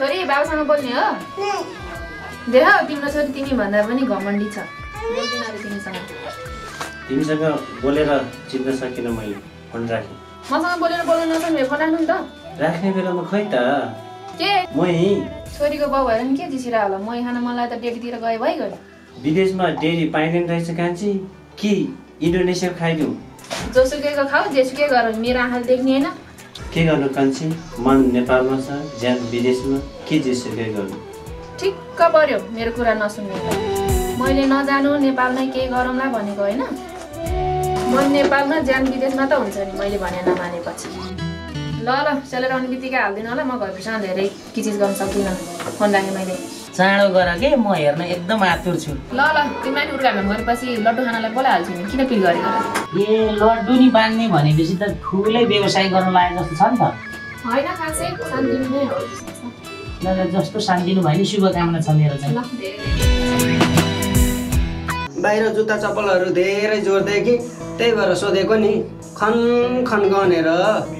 छोरी बाबासँग बोल्ने हो? देख तिम्रो छोरी तिमी भन्दा पनि घमण्डी छ। तिमीसँग। तिमीसँग बोलेर चिन्न सकिनँ मैले फोन राखेँ। मसँग बोलेर बोल्नु नसक्ने फोन राख्नु नि त। राख्ने बेलामा खै त। के? म यहीँ छोरीको बाउ भएर नि के जिसिरा होला? मै खान मलाई त डेटीतिर गए भइगयो। विदेशमा डेरी पाइँदैन रहेछ कान्छी। कि इन्डोनेसिया खाइदिउँ? जोसुकैको खाऊ जेसुकै गर। मेरो आँखाले देख्ने होइन। के गर्नु कान्छी? मन नेपालमा छ ज्यान विदेशमा के जेसुकै गर्नु? ठिक्क पर्यो मेरो कुरा नसुन्ने मैले नजानु नेपालमै केही गरौँला भनेको होइन। मन नेपालमा ज्यान विदेशमा त हुन्छ नि मैले भने नमानेपछि। ल चलेर आउने बित्तिकै हालिदिनु होला। म घरभित्रसँग धेरै किचिज गर्न सक्दिनँ फोन राखेँ मैले। चाँडो गर के? म हेर्न एकदम आतुर छु। ल ल तिमीलाई नि उर्काभ्याम गरेपछि लड्डु खानालाई बोलाइहाल्छु नि। किन पिल गरेको ए लड्डु नि बाँध्ने भनेपछि त ठुलै व्यवसाय गर्न लागेको जस्तो छ नि त। होइन खासै शान्ति नै हो। ल जस्तो शान्तिनु भयो नि। शुभकामना छ मेरो चाहिँ। ल धेरै। बाहिर जुत्ता चप्पलहरू धेरै जोड्दै कि? त्यही भएर सोधेको नि खन खन गनेर।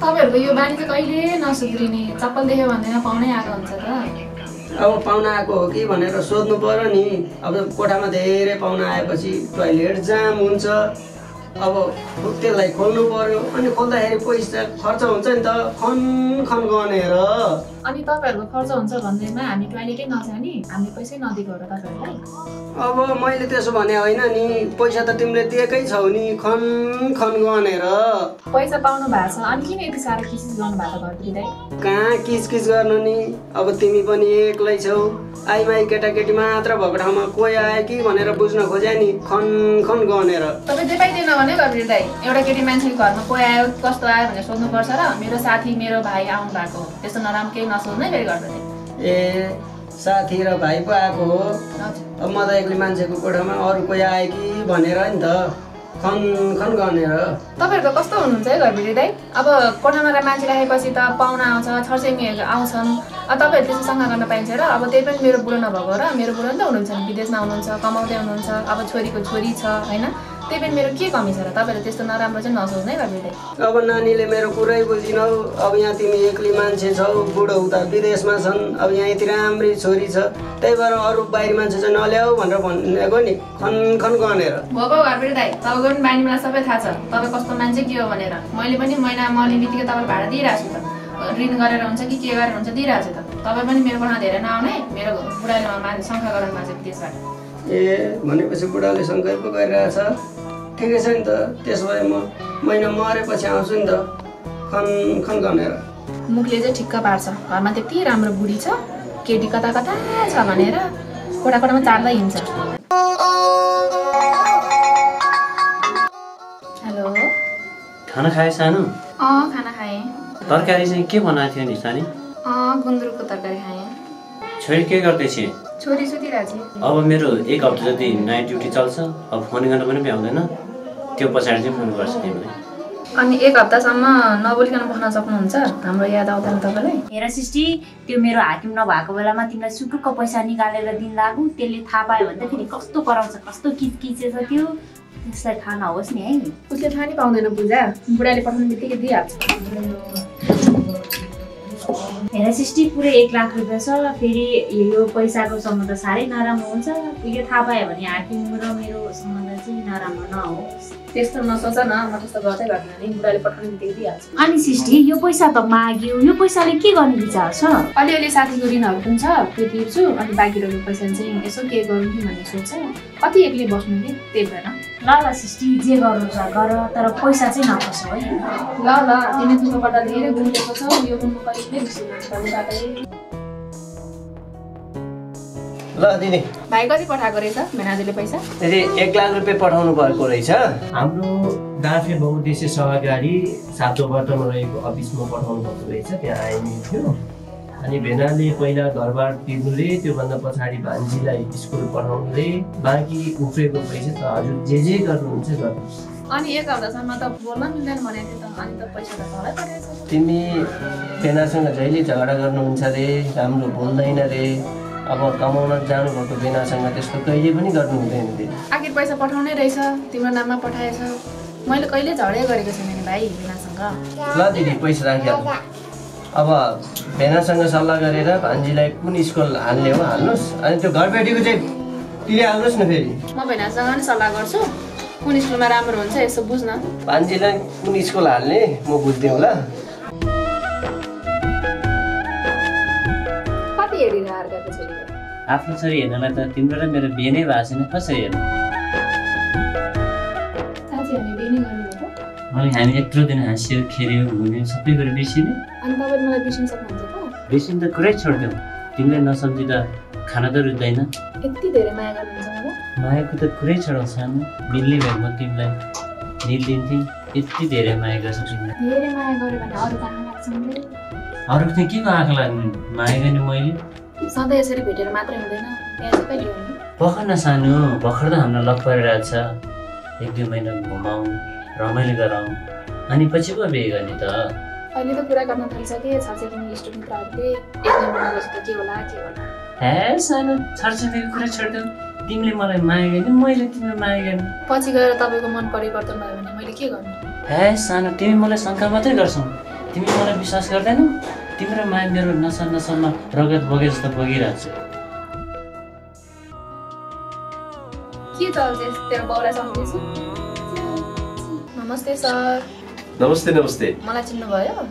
तपाईँहरूको यो बानी कहिले नसुध्रिने? चप्पल देख्यो पाउनै आएको हुन्छ त। अब पाहुना आएको हो कि भनेर सोध्नु पर्यो नि। अब कोठामा धेरै पाहुना आएपछि टोइलेट जाम हुन्छ। अब त्यसलाई खोल्नु पर्यो। अनि खोल्दाखेरि पैसा खर्च हुन्छ नि त खन खन गनेर। अनि तपाईँहरूको खर्च हुन्छ भन्दैमा हामी टोइलेटै नजाने हामीले पैसै नदिएको हो र तपाईँहरूलाई। अब मैले त्यसो भने होइन नि पैसा त तिमीले दिएकै छौ नि खन खन गनेर। पैसा पाउनु भएको छ। अनि किन यति साह्रो किसिस गर्नु भएको घरतिर कहाँ किचकिच गर्नु नि? अब तिमी पनि एक्लै छौ। आइमाई केटाकेटी मात्र भएको ठाउँमा कोही आयो कि भनेर बुझ्न खोज्या नि खन खन गनेर। तपाईँ देखाइदिएन भने घरतिर दाइ एउटा केटी मान्छेको घरमा कोही आयो कस्तो आयो भनेर सोध्नुपर्छ र मेरो साथी मेरो भाइ आउनु भएको त्यस्तो नराम्रो केही नसोध्नु फेरि घरतिर ए साथी र भाइ पो आएको हो। अब म त एक्लै मान्छेको कोठामा अरू कोही आयो कि भनेर नि त। खन खन गनेर तपाईँहरूको कस्तो हुनुहुन्छ है घरभित्र दाइ अब कोठामा र मान्छे राखेपछि त पाहुना आउँछ छरछिमेकीहरू आउँछन्। अब तपाईँहरू त्यस्तो सङ्घ गर्न पाइन्छ र अब त्यही पनि मेरो बुढो नभएको र मेरो बुढो नि त हुनुहुन्छ विदेशमा हुनुहुन्छ कमाउँदै हुनुहुन्छ अब छोरीको छोरी छ होइन? त्यही पनि मेरो के कमी छ र तपाईँहरू त्यस्तो नराम्रो चाहिँ नसोच्नु है दाइ अब नानीले मेरो कुरै बुझिनौ अब यहाँ तिमी एक्लै मान्छे छौ बुढो उता विदेशमा छन् अब यहाँ यति राम्री छोरी छ त्यही भएर अरू बाहिरी मान्छे चाहिँ नल्याऊ भनेर भनेको नि खन खन गनेर भएको घरबाट दाइ तपाईँको पनि बानी मलाई सबै थाहा छ तपाईँ कस्तो मान्छे के हो भनेर मैले पनि महिना मर्ने बित्तिकै तपाईँलाई भाडा दिइरहेको छु त ऋण गरेर हुन्छ कि के गरेर हुन्छ दिइरहेको छु त तपाईँ पनि मेरो कोठामा धेरै नआउने मेरो बुढाले मान्छे शङ्का गरेर मान्छे विदेशबाट ए भनेपछि बुढाले शङ्कै पो गरिरहेछ। ठिकै छ नि त त्यसो भए म महिना मरेपछि आउँछु नि त खन खन गनेर मुखले चाहिँ ठिक्क पार्छ। घरमा त्यति राम्रो बुढी छ केटी कता कता छ भनेर कोठा कोठामा चाड्दै हिँड्छ। हेलो। खाना खाए सानो? अँ खाना खाएँ। तरकारी चाहिँ के बनाएको थियो नि सानी? अँ गुन्द्रुकको तरकारी खाएँ। छोरी के गर्दैछ? छोरी सुतिरहेको छु अब मेरो एक हप्ता जति नाइट ड्युटी चल्छ अब फोन गर्न पनि भ्याउँदैन। त्यो पछाडि चाहिँ फोन गर्छु तिमीलाई। अनि एक हप्तासम्म नबोलिकन बस्न सक्नुहुन्छ? हाम्रो याद आउँदैन तपाईँलाई? हेर सिस्टी त्यो मेरो हाकिम नभएको बेलामा तिमीलाई सुटुक्क पैसा निकालेर दिन लागु। त्यसले थाहा पायो भने त फेरि कस्तो कराउँछ कस्तो किचकिचेछ त्यो। त्यसलाई थाहा नहोस् नि है। उसले थाहा नि पाउँदैन पूजा। बुढाले पठाउने बित्तिकै दिइहाल्छ। हेर सिस्टी पुरै एक लाख रुपियाँ छ फेरि यो पैसाको सम्बन्ध साह्रै नराम्रो हुन्छ। यो थाहा पायो भने हाकिम र मेरो सम्बन्ध चाहिँ नराम्रो नहोस्। त्यस्तो नसोच न म त्यस्तो गर्दै गर्दैन नि बुढाले पठाउने बित्तिकै दिइहाल्छु। अनि सिस्टी यो पैसा त माग्यो यो पैसाले के गर्ने विचार छ? अलिअलि साथीको ऋणहरू पनि छ त्यो तिर्छु अनि बाँकी रहेको पैसा चाहिँ यसो के गरौँ कि भन्ने सोच कति एक्लै बस्नु कि त्यही भएर। ल ल सिस्टी जे गर्नु छ गर तर पैसा चाहिँ नफस है। ल ल तिमी दुःखबाट धेरै गुम्लेको छौ यो गुम्नु कहिले बिर्सिनु ल दिदी। भाइ कति पठाएको रहेछ भेनाजुले पैसा? यदि एक लाख रुपियाँ पठाउनु पर्को रहेछ। हाम्रो दाफे बहुद्देश्य सहकारी सातोबाटोमा रहेको अफिसमा पठाउनु पर्दो रहेछ त्यहाँ आइने थियो। अनि भेनाले पहिला घरबार तिर्नु रे त्योभन्दा पछाडि भान्जीलाई स्कुल पठाउनु रे बाँकी उफ्रेको पैसा त हजुर जे जे गर्नुहुन्छ गर्नुहोस् अनि एक हप्तासम्म त बोल्न मिल्दैन भनेको थियो त अनि त पैसा त पठाएछ तिमी भेनासँग जहिले झगडा गर्नुहुन्छ रे राम्रो बोल्दैन रे। अब कमाउन जानुभएको भेनासँग त्यस्तो कहिले पनि गर्नु हुँदैन आखिर पैसा पठाउनै रहेछ तिम्रो नाममा पठाएछ। मैले कहिले झगडै गरेको छैन नि भाइ बिनासँग ल दिदी पैसा राखिहाल्नु अब भेनासँग सल्लाह गरेर भान्जीलाई कुन स्कुल हाल्ने हो हाल्नुहोस्। अनि त्यो घरबेटीको चाहिँ तिरिहाल्नुहोस् न फेरि। म भेनासँग पनि सल्लाह गर्छु। कुन स्कुलमा राम्रो हुन्छ यसो बुझ्न। भान्जीलाई कुन स्कुल हाल्ने म बुझिदिउँ ल आफ्नो छोरी हेर्नलाई त तिम्रो र मेरो बिहे नै भएको छैन कसरी हेर्नु? अनि हामी यत्रो दिन हाँस्यो खेल्यो घुम्यो सबै कुरो बिर्सिने अनि तपाईँले मलाई बिर्सिन सक्नुहुन्छ त बिर्सिनु त कुरै छोडिदेऊ तिमीलाई नसम्झी त खाना त रुच्दैन यति धेरै माया गर्नुहुन्छ मलाई मायाको त कुरै छोडाउ सानो मिल्ने भए म तिमीलाई निलिदिन्थेँ यति धेरै माया गर्छ तिमीलाई धेरै माया गऱ्यो भने अरू आँखा लाग्छ अरू चाहिँ के को आँखा लाग्नु माया गर्ने मैले सधैँ यसरी भेटेर मात्रै हुँदैन भर्खर न सानो भर्खर त हामीलाई लग परिरहेको छ एक दुई महिना घुमाउँ रमाइलो गराउँ अनि पछि पो बिहे गर्ने त। अहिले त कुरा गर्न थालिसके छर्छेकिने इष्टमित्रहरूले एक दुई महिनापछि त के होला के होला? हे सानो छरछमेको कुरा छोडिदेऊ। तिमीले मलाई माया गर्ने मैले तिमीलाई माया गर्ने। पछि गएर तपाईँको मन परिवर्तन भयो भने मैले के गर्नु? हे सानो तिमी मलाई शङ्का मात्रै गर्छौ। तिमी मलाई विश्वास गर्दैनौ। तिम्रो माया मेरो नसा नसामा रगत बगे जस्तो बगिरहेको छ के चल्छ तेरो बाउलाई सम्झिँदैछु नमस्ते सर नमस्ते नमस्ते मलाई चिन्नुभयो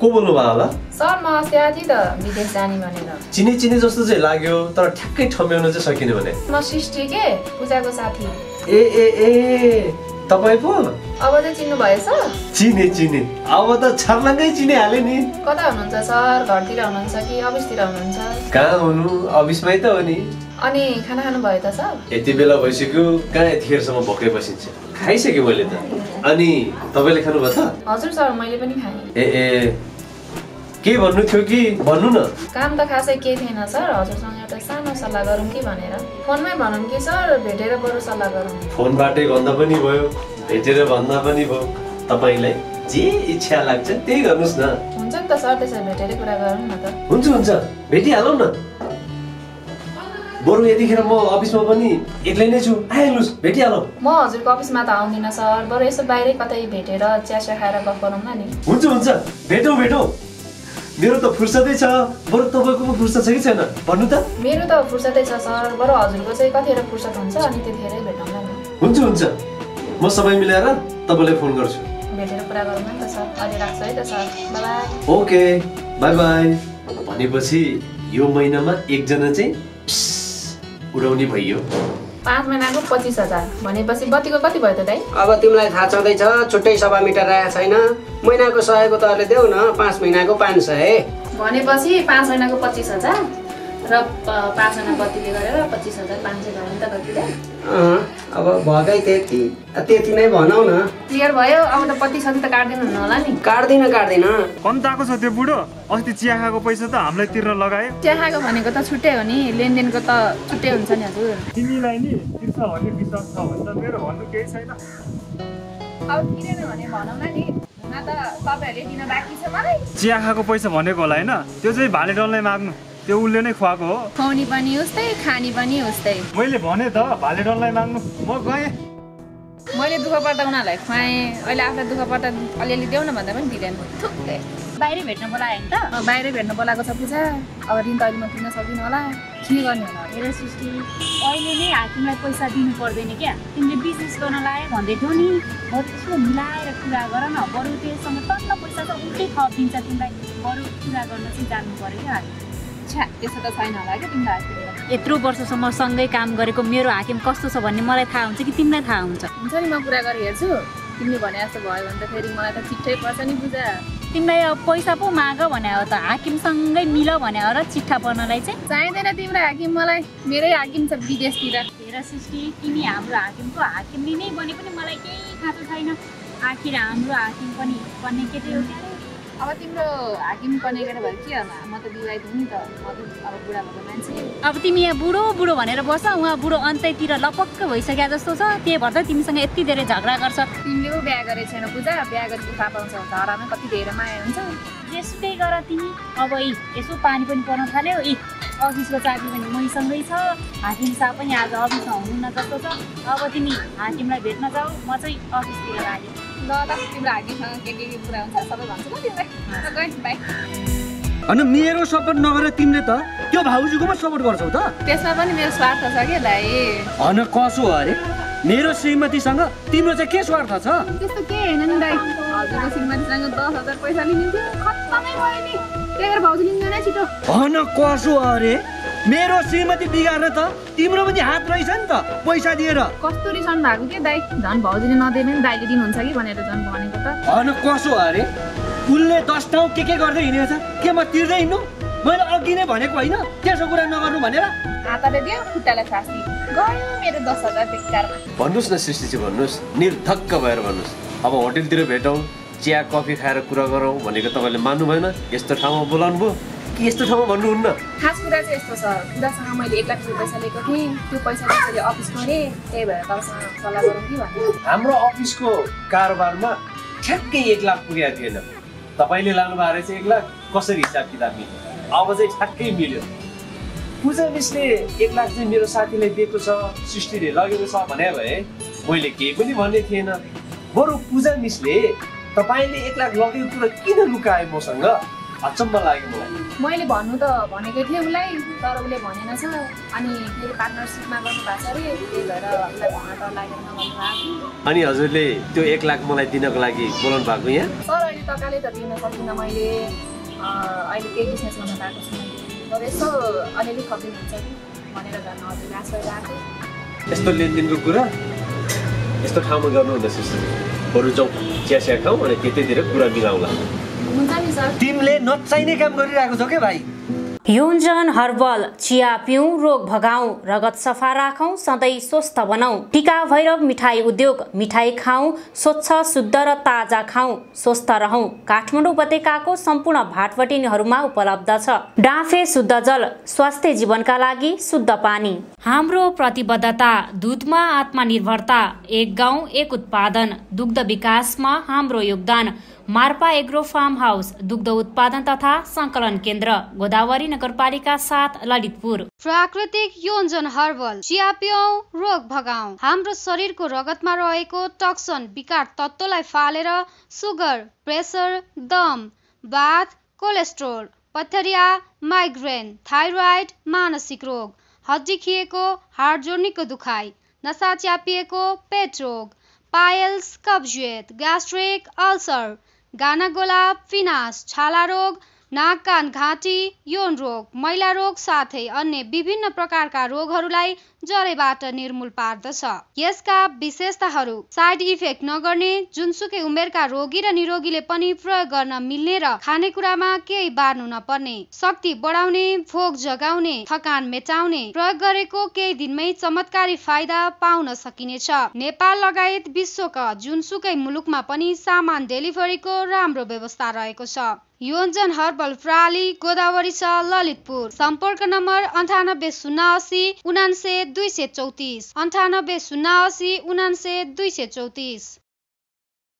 को बोल्नु भयो होला सर म अस्ति थिएँ त विदेश जाने भनेर चिने चिने जस्तो चाहिँ लाग्यो तर ठ्याक्कै ठम्ब्याउन चाहिँ सकिने भने म सृष्टि के पूजाको साथी ए ए ए तपाईँ पो अब चाहिँ चिन्नुभयो सर चिने चिने अब त छर्लङ्गै चिनिहालेँ नि कता हुनुहुन्छ सर घरतिर हुनुहुन्छ कि अफिसतिर हुनुहुन्छ कहाँ हुनु अफिसमै त हो नि अनि खाना खानुभयो त सर यति बेला भइसक्यो कहाँ यतिखेरसम्म भोकै बसिन्छ? खाइसकेँ मैले त। अनि तपाईँले खानुभयो त? हजुर सर मैले पनि खाएँ। ए ए के भन्नु थियो कि? भन्नु न। काम त खासै केही थिएन सर हजुरसँग एउटा सानो सल्लाह गरौँ कि भनेर। फोनमै भनौँ कि सर भेटेर बरु सल्लाह गरौँ। फोनबाटै भन्दा पनि भयो भेटेर भन्दा पनि भयो। तपाईँलाई जे इच्छा लाग्छ त्यही गर्नुहोस् न। हुन्छ नि त सर त्यसरी भेटेरै कुरा गरौँ न त। हुन्छ हुन्छ। भेटिहालौँ न। बरु यतिखेर म अफिसमा पनि एक्लै नै छु। आइहाल्नुहोस् भेटिहालौँ। म हजुरको अफिसमा त आउँदिनँ सर। बरु यसो बाहिरै कतै भेटेर चिया चिया खाएर गफ गरौँ न नि। हुन्छ हुन्छ। भेटौँ भेटौँ। मेरो त फुर्सदै छ। बरु तपाईँको पो फुर्सद छ कि छैन? भन्नु त। मेरो त फुर्सदै छ सर। बरु हजुरको चाहिँ कतिखेर फुर्सद हुन्छ अनि त्यतिखेरै भेटौँ न नि। हुन्छ हुन्छ। म समय मिलाएर तपाईँलाई फोन गर्छु। भेटेर कुरा गरौँ न त सर। अहिले राख्छु है त sir. Bye okay. Bye bye भनेपछि यो महिनामा एकजना चाहिँ पिस उडाउने भइयो। पाँच महिनाको पच्चिस हजार। भनेपछि बत्तीको कति भयो त दाइ अब तिमीलाई थाहा छँदैछ छुट्टै सभा मिटर आएको छैन। महिनाको सयको तहले देऊ न पाँच महिनाको पाँच सय। भनेपछि पाँच महिनाको पच्चिस हजार। र प- पाँच महिना बत्तीले गरेर पच्चिस हजार पाँच सय भयो नि त कति दाइ अँ, अब भएकै त्यति। त्यति नै भनौ न। क्लियर भयो? अब त पच्चिस हजार त काट्दिनु होला नि। काट्दिन काट्दिन। कन्ताको छ त्यो बुढो? अस्ति चिया खाएको पैसा त हामीलाई तिर्न लगायो। चिया खाएको भनेको त छुट्टै हो नि। लेनदेनको त छुट्टै हुन्छ नि हजुर। तिमीलाई नि तिर्छ भन्ने विश्वास छ भने त मेरो भन्नु केही छैन। अब तिरेन भने भनौँ न नि। हुन त तपाईँहरूले दिन बाँकी छ मलाई। चिया खाएको पैसा भनेको होला होइन। त्यो चाहिँ भाले डल्लै माग्नु। त्यो उसले नै खुवाएको हो। खुवाउने पनि उस्तै खाने पनि उस्तै मैले भने त भाले डल्लै माग्नु। म गएँ। मैले दुःख पर्दा उनीहरूलाई खुवाएँ। अहिले आफूलाई दुःख पर्दा अलिअलि देऊ न भन्दा पनि दिँदैन। थुक्कै। बाहिरै भेट्न बोलायो नि त? बाहिरै भेट्न बोलाएको छ पूजा। अब ऋण त अहिले म तिर्न सक्दिनँ होला। के गर्ने होला? हेर सृष्टि अहिले नै हाकिमलाई पैसा दिनु पर्दैन क्या। तिमीले बिजनेस गर्न लायो भन्दै थियौ नि। बरु यसो मिलाएर कुरा गर न। बरु त्योसँग टन्न पैसा त उल्टै थप दिन्छ तिमीलाई। बरु कुरा गर्न चाहिँ जान्नु पऱ्यो क्या। हाकिम छ्या त्यसो त छैन होला क्या तिमीलाई हाकिमलाई। यत्रो वर्षसम्म सँगै काम गरेको मेरो हाकिम कस्तो छ भन्ने मलाई थाहा हुन्छ कि तिमीलाई थाहा हुन्छ? हुन्छ नि म कुरा गरेर हेर्छु। तिमीले भने जस्तो भयो भने त फेरि मलाई त छिट्टै पर्छ नि पूजा। तिमीलाई अब पैसा पो माग भने हो त। हाकिमसँगै मिल भने हो र चिट्ठा पर्नलाई चाहिँ? चाहिँदैन तिम्रो हाकिम मलाई। मेरै हाकिम छ विदेशतिर। हेर सृष्टि तिमी हाम्रो हाकिमको हाकिमले नै बने पनि मलाई केही खाँचो छैन। आखिर हाम्रो हाकिम पनि बन्ने केटै हो क्या? अब तिम्रो हाकिम भयो के होला? म त विवाहित हुँ नि त। म त अब बुढा भएको मान्छे। अब तिमी यहाँ बुढो बुढो भनेर बस उहाँ बुढो अन्तैतिर लपक्क भइसक्यो जस्तो छ। त्यही भएर तिमीसँग यति धेरै झगडा गर्छ। तिमीले पो बिहा गरेको छैन पूजा। बिहा गरेको थाहा पाउँछ हरामै कति धेरै माया हुन्छ। जेसुकै गर तिमी। अब यी यसो पानी पनि पर्न थाल्यो। यी अफिसको चाबी पनि मैसँगै छ। हाकिम साहब पनि आज अफिसमा हुनुहुन्न जस्तो छ। अब तिमी हाकिमलाई भेट्न जाऊ। म चाहिँ अफिसतिर लागेँ ल त तिम्रो के के के कुरा हुन्छ सबै भन्छु ल तिमीलाई ल गएँ बाई होइन मेरो सपोर्ट नगरेर तिमीले त त्यो भाउजूकोमा सपोर्ट गर्छौ त त्यसमा पनि मेरो स्वार्थ छ कि दाइ होइन कसो अरे मेरो श्रीमतीसँग तिम्रो चाहिँ के स्वार्थ छ त्यस्तो केही होइन नि दाइ हजुरको श्रीमतीसँग दस हजार पैसा लिनुहुन्थ्यो खत्तमै भयो नि त्यही भएर भाउजू लिँदैन छिटो होइन कसो अरे मेरो श्रीमती बिगार्न त तिम्रो पनि हात रहेछ नि त पैसा दिएर। कस्तो रिसाउनु भएको के दाइ झन् भाउजूले नदिए पनि दाइले दिनुहुन्छ कि भनेर झन् भनेको त। होइन कसो अरे? उसले दस ठाउँ के के गर्दै हिँडेको छ के म तिर्दै हिँड्नु? मैले अघि नै भनेको होइन त्यसो कुरा नगर्नु भनेर। हातले दियो खुट्टालाई सासी। गयो मेरो दस हजार बेकारमा भन्नुहोस् न सृष्टिजी भन्नुहोस्। निर्धक्क भएर भन्नुहोस्। अब होटेलतिर भेटौँ चिया कफी खाएर कुरा गरौँ भनेको तपाईँले मान्नु भएन यस्तो ठाउँमा बोलाउनु भयो कि यस्तो ठाउँमा भन्नुहुन्न? खास कुरा चाहिँ यस्तो छ। उनीहरूसँग मैले एक लाख रुपियाँ पैसा लिएको थिएँ। त्यो पैसा त्यसरी अफिस गरेँ त्यही भएर तपाईँसँग सल्लाह गरौँ कि भनेर। हाम्रो अफिसको कारोबारमा ठ्याक्कै एक लाख पुगेको थिएन। तपाईँले लानुभएको रहेछ एक लाख कसरी हिसाब किताब मिल्यो? अब चाहिँ ठ्याक्कै मिल्यो। पूजा मिसले एक लाख चाहिँ मेरो साथीले दिएको छ सृष्टिले लगेको छ भने भए मैले केही पनि भन्ने थिएन। बरु पूजा मिसले तपाईँले एक लाख लगेको कुरा किन लुकाए मसँग? अचम्म लाग्यो मलाई मैले भन्नु त भनेको थिएँ उसलाई तर उसले भनेन छ। अनि फेरि पार्टनरसिपमा गर्नुभएको छ अरे त्यही भएर उसलाई भन्न डर लागेर नगर्नु भएको अनि हजुरले त्यो एक लाख मलाई दिनको लागि बोलाउनु भएको यहाँ? सर अहिले टकाले त दिन सक्दिनँ मैले। अहिले केही बिजनेस गर्न गएको छु तर यसो अलिअलि थपिनुहुन्छ कि भनेर झन् हजुर आश यस्तो लेनदेनको कुरा? यस्तो ठाउँमा गर्नुहुँदो सिस्टर बरु जाउँ चिया चिया खाउँ अनि त्यतैतिर कुरा मिलाउँला। तिमीले नचाहिने काम गरिरहेको छौ क्या भाइ? योन्जन हर्बल चिया पिउँ रोग भगाउँ रगत सफा राखौँ सधैँ स्वस्थ बनाऊ टिका भैरव मिठाई उद्योग मिठाई खाऊ स्वच्छ शुद्ध र ताजा खाऊ स्वस्थ रहौँ। काठमाडौँ उपत्यकाको सम्पूर्ण भाटबटिनीहरूमा उपलब्ध छ। डाँफे शुद्ध जल स्वास्थ्य जीवनका लागि शुद्ध पानी। हाम्रो प्रतिबद्धता दुधमा आत्मनिर्भरता एक गाउँ एक उत्पादन दुग्ध विकासमा हाम्रो योगदान। मार्पा एग्रो फार्म हाउस दुग्ध उत्पादन तथा सङ्कलन केन्द्र गोदावरी नगरपालिका साथ ललितपुर। प्राकृतिक योन्जन हर्बल चिया पियौँ रोग भगाऊ हाम्रो शरीरको रगतमा रहेको टक्सन विकार तत्त्वलाई फालेर सुगर प्रेसर दम बाथ कोलेस्ट्रोल पथरिया माइग्रेन थाइरोइड मानसिक रोग हड्डी खिएको हाड जोड्नीको दुखाइ नसा च्यापिएको पेट रोग पायल्स कब्जियत ग्यास्ट्रिक अल्सर गानागोला फिनास छाला रोग नाक कान घाँटी यौन रोग मैला रोग साथै अन्य विभिन्न प्रकारका रोगहरूलाई जरेबाट निर्मूल पार्दछ। यसका विशेषताहरू साइड इफेक्ट नगर्ने जुनसुकै उमेरका रोगी र निरोगीले पनि प्रयोग गर्न मिल्ने र खानेकुरामा केही बार्नु नपर्ने शक्ति बढाउने भोक जगाउने थकान मेटाउने प्रयोग गरेको केही दिनमै चमत्कारी फाइदा पाउन सकिनेछ। नेपाल लगायत विश्वका जुनसुकै मुलुकमा पनि सामान डेलिभरीको राम्रो व्यवस्था रहेको छ। योन्जन हर्बल प्राली गोदावरी छ ललितपुर। सम्पर्क नम्बर अन्ठानब्बे शून्य असी उनान्से दुई सय चौतिस। अन्ठानब्बे शून्य असी उनान्से दुई सय चौतिस।